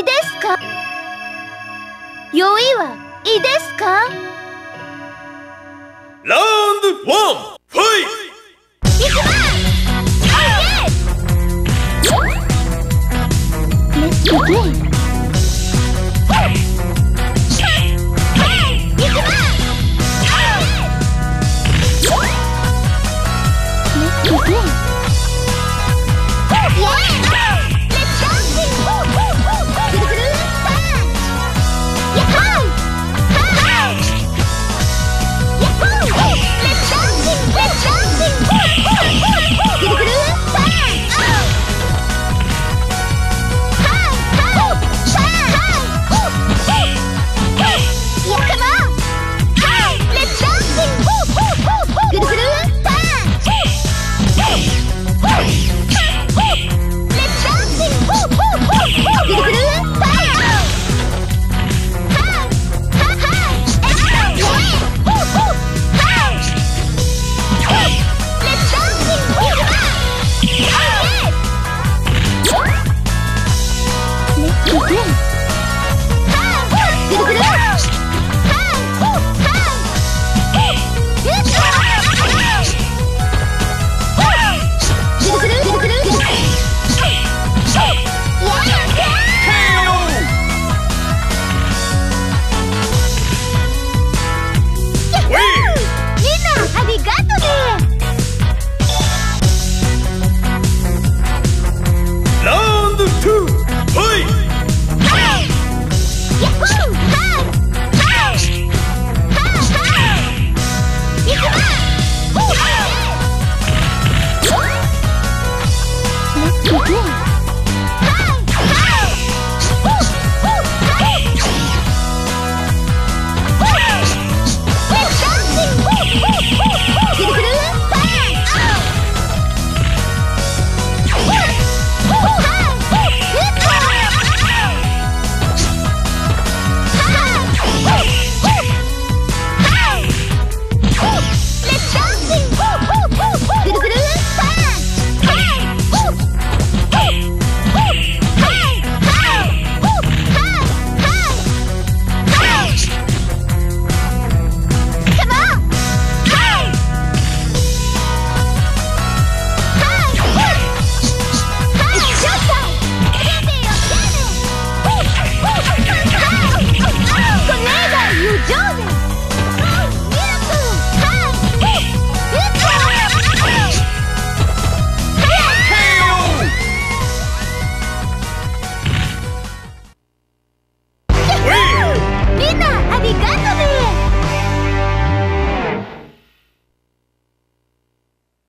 よですか？いはいいですか？ラウンドファイト！Keep